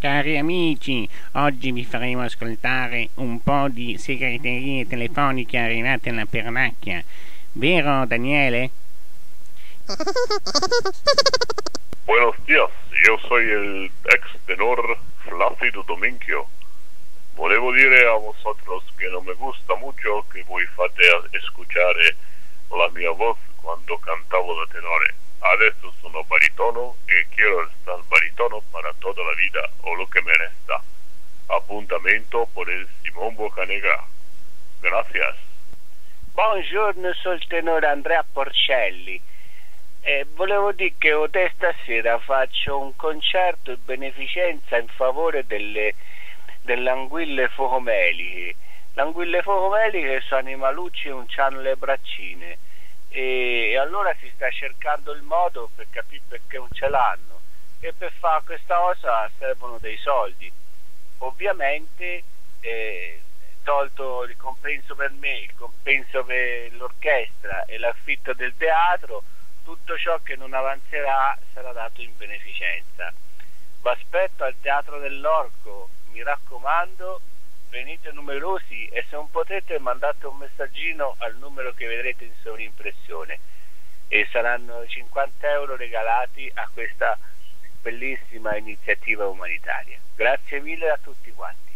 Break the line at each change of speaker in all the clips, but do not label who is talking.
Cari amici, oggi vi faremo ascoltare un po' di segreterie telefoniche arrivate alla pernacchia. Vero Daniele?
Buenos días, yo soy el ex tenor Flácido Domingo. Volevo dire a vosotros che non mi gusta mucho che voi fate escuchare la mia voz quando cantavo da tenore. Adesso sono baritono e quiero baritono para toda la vida o lo que me resta. Appuntamento por el Simón Bocanegra. Gracias.
Buongiorno, sono il tenore Andrea Porcelli. Eh, volevo dire che ode stasera faccio un concerto di beneficenza in favore delle, delle anguille focomeliche. Le anguille focomeliche sono animalucci e non hanno le braccine e allora si sta cercando il modo per capire perché non ce l'hanno e per fare questa cosa servono dei soldi. Ovviamente eh, tolto il compenso per me il compenso per l'orchestra e l'affitto del teatro tutto ciò che non avanzerà sarà dato in beneficenza. Vi aspetto al teatro dell'Orco mi raccomando venite numerosi e se non potete mandate un messaggino al numero che vedrete in sovrimpressione. E saranno 50 euro regalati a questa bellissima iniziativa umanitaria. Grazie mille a tutti quanti.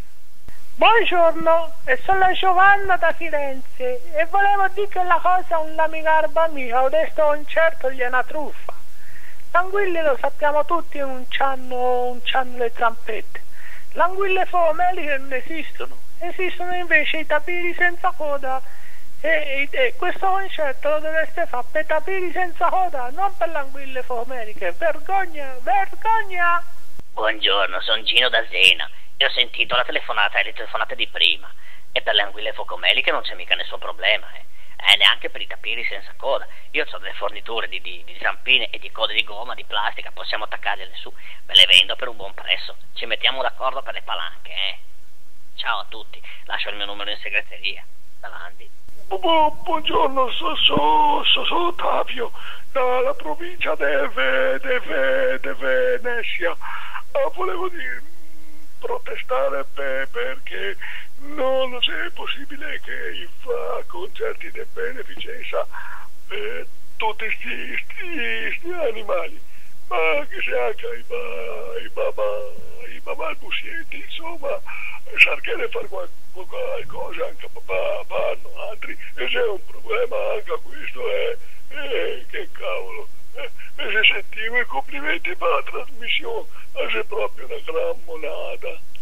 Buongiorno, sono Giovanna da Firenze e volevo dire che la cosa non la mi garba mica, ho detto concerto gli è una truffa. L'anguille lo sappiamo tutti non c'hanno, le zampette. L'anguille fomeliche non esistono, esistono invece i tapiri senza coda e, e, questo concetto lo dovreste fare per tapiri senza coda, non per l'anguille fomeliche. Vergogna, vergogna!
Buongiorno, sono Gino da Zena e ho sentito la telefonata e le telefonate di prima. E per le anguille focomeliche non c'è mica nessun problema, eh. Eh, neanche per i tapiri senza coda. Io ho delle forniture di, di, di, zampine e di code di gomma, di plastica, possiamo attaccarle su. Ve le vendo per un buon prezzo. Ci mettiamo d'accordo per le palanche, eh. Ciao a tutti, lascio il mio numero in segreteria. Davanti.
Buongiorno, sono so, so, so Ottavio, dalla provincia di Venezia. Uh, volevo dire, protestare per, perché non è possibile che fa concerti di beneficenza per tutti questi animali, ma che sia anche i, ba, i, baba, i babalbusienti, insomma, cercare di fare qualcosa anche per altri, e se è un problema anche questo, è, eh, che cavolo. Eh, e se sentivo i complimenti per la trasmissione, è proprio una gran monata.